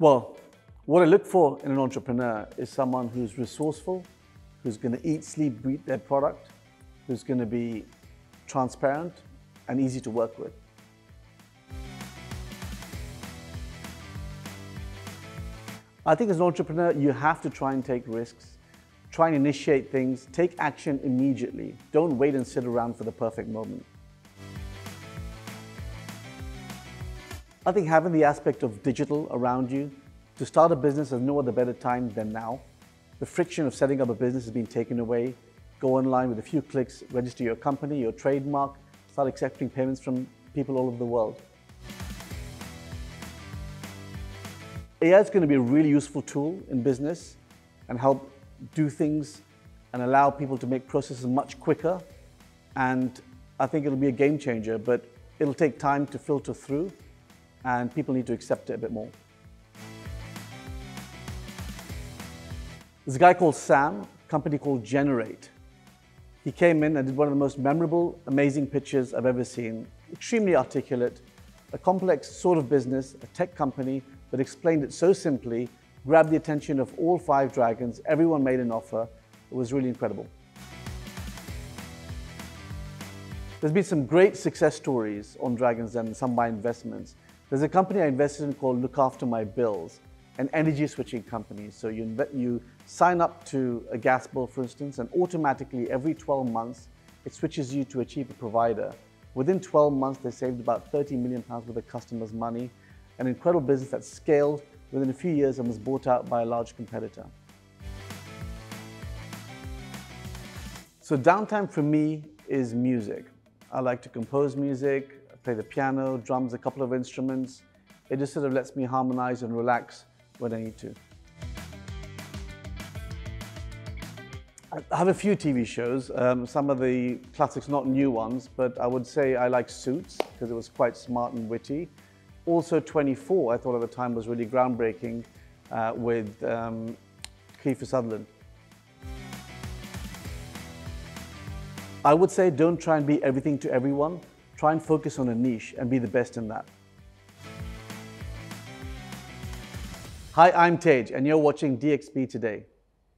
Well, what I look for in an entrepreneur is someone who's resourceful, who's going to eat, sleep, breathe their product, who's going to be transparent and easy to work with. I think as an entrepreneur, you have to try and take risks, try and initiate things, take action immediately. Don't wait and sit around for the perfect moment. I think having the aspect of digital around you, to start a business, there's no other better time than now. The friction of setting up a business has been taken away. Go online with a few clicks, register your company, your trademark, start accepting payments from people all over the world. AI is going to be a really useful tool in business and help do things and allow people to make processes much quicker. And I think it'll be a game changer, but it'll take time to filter through and people need to accept it a bit more. There's a guy called Sam, company called Generate. He came in and did one of the most memorable, amazing pitches I've ever seen. Extremely articulate, a complex sort of business, a tech company, but explained it so simply, grabbed the attention of all five dragons, everyone made an offer. It was really incredible. There's been some great success stories on Dragons Den some by investments. There's a company I invested in called Look After My Bills, an energy switching company. So you, you sign up to a gas bill, for instance, and automatically every 12 months, it switches you to a cheaper provider. Within 12 months, they saved about 30 million pounds worth of customers' money, an incredible business that scaled within a few years and was bought out by a large competitor. So downtime for me is music. I like to compose music, play the piano, drums, a couple of instruments. It just sort of lets me harmonize and relax when I need to. I have a few TV shows, um, some of the classics, not new ones, but I would say I like Suits because it was quite smart and witty. Also 24, I thought at the time was really groundbreaking uh, with um, Kiefer Sutherland. I would say don't try and be everything to everyone. Try and focus on a niche and be the best in that. Hi, I'm Tej and you're watching DXB Today.